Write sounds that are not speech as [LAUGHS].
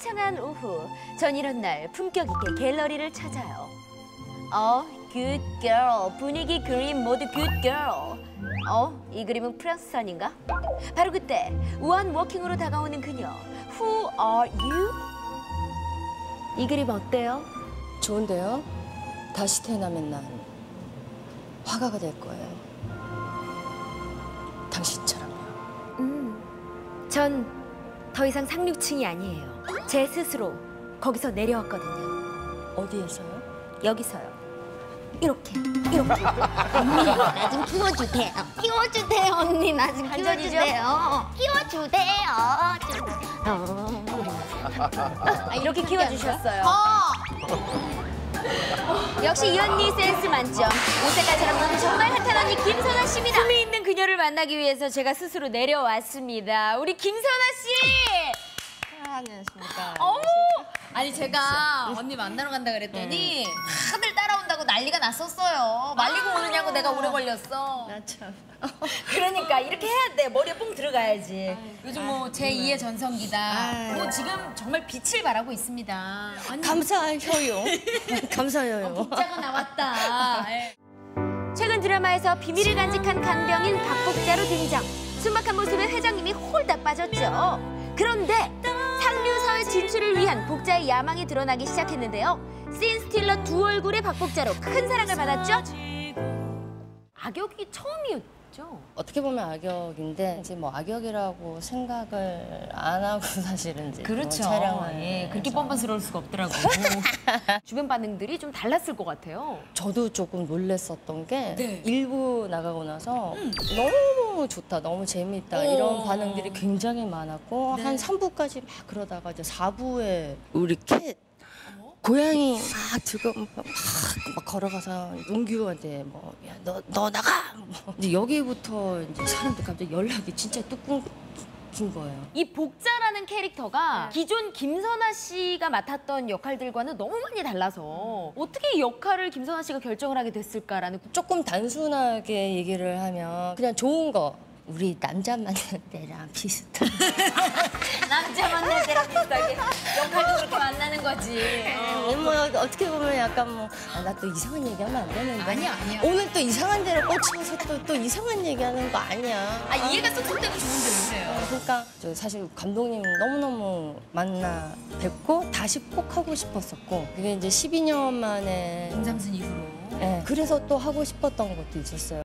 화창한 오후, 전 이런 날 품격 있게 갤러리를 찾아요. 어, good girl. 분위기 그림 모두 good girl. 어, 이 그림은 프랑스산인가? 바로 그때 우한 워킹으로 다가오는 그녀. Who are you? 이 그림 어때요? 좋은데요? 다시 태어나면 난 화가가 될 거예요. 당신처럼요. 음, 전 더 이상 상류층이 아니에요. 제 스스로 거기서 내려왔거든요. 어디에서요? 여기서요. 이렇게, 이렇게. [LAUGHS] 언니 나 좀 키워주세요. 키워주세요 언니 나 좀? 키워주세요. 키워주세요. 아, 이렇게 키워주셨어요. 어. 역시 이 언니 센스 만점. 옷색깔처럼 너무 정말 핫한 언니 김선아 씨입니다. 품이 있는 그녀를 만나기 위해서 제가 스스로 내려왔습니다. 우리 김선아 씨. 아니 제가 언니 만나러 간다 그랬더니 다들 따라온다고 난리가 났었어요. 말리고 오느냐고 내가 오래 걸렸어. 나 참. [LAUGHS] 그러니까 이렇게 해야 돼. 머리에 뽕 들어가야지. 요즘 뭐 제2의 전성기다. 아유. 뭐 지금 정말 빛을 발하고 있습니다. 아니 감사해요. [LAUGHS] 감사해요. 복자가 나왔다. 예. 최근 드라마에서 비밀을 간직한 간병인 박복자로 등장. 순박한 모습에 회장님이 홀딱 빠졌죠. 그런데 사회 진출을 위한 복자의 야망이 드러나기 시작했는데요. 씬 스틸러 두 얼굴의 박복자로 큰 사랑을 받았죠. 악역이 처음이었죠. 어떻게 보면 악역인데 이제 뭐 악역이라고 생각을 안 하고 [LAUGHS] 사실은 이제 그렇죠. 뭐 촬영을 예, 그렇게 해서. 뻔뻔스러울 수가 없더라고. [LAUGHS] 주변 반응들이 좀 달랐을 것 같아요. 저도 조금 놀랬었던 게 네. 일부 나가고 나서 너무 좋다, 너무 재밌다 이런 반응들이 굉장히 많았고 한 3부까지 막 그러다가 이제 4부에 우리 캣 고양이 막 들고 막, 막 걸어가서 용규한테 뭐야너너 나가 뭐. 이제 여기부터 이제 사람들 갑자기 연락이 진짜 뚝 끊긴 거예요. 이 복자라는 캐릭터가 기존 김선아 씨가 맡았던 역할들과는 너무 많이 달라서 어떻게 이 역할을 김선아 씨가 결정을 하게 됐을까라는 조금 단순하게 얘기를 하면 그냥 좋은 거 우리 남자 만날 때랑 비슷한 [LAUGHS] [LAUGHS] 남자 만날 때랑 비슷하게 역할도 그렇게 거지. 어, 뭐 어떻게 보면 약간 뭐나또 이상한 얘기 하면 안 되는데 아니야, 아니야. 오늘 또 이상한 데를 꽂혀서 또, 또 이상한 얘기 하는 거 아니야 아 이해가 쏙쏙 되면 좋은데 왜 그래요? 그러니까 저 사실 감독님 너무너무 만나 뵙고 다시 꼭 하고 싶었었고 그게 이제 12년 만에 김삼순 이후로. 예, 그래서 또 하고 싶었던 것도 있었어요